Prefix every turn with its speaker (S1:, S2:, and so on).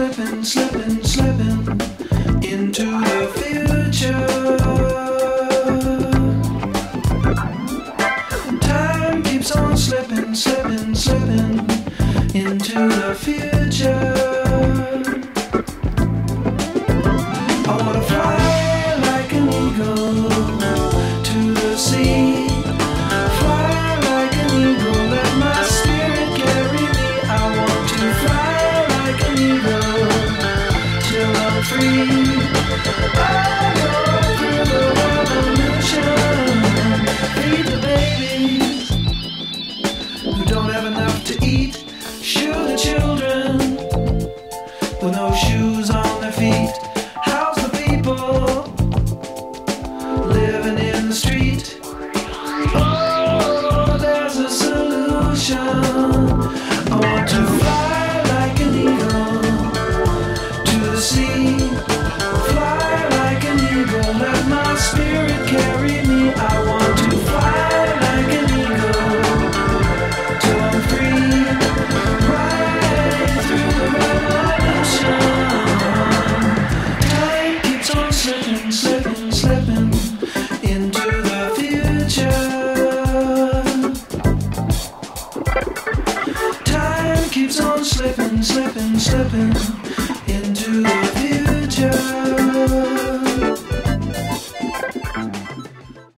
S1: slipping, slipping, slipping. keeps on slipping, slipping, slipping into the future. Nation. keeps on slipping, slipping, slipping.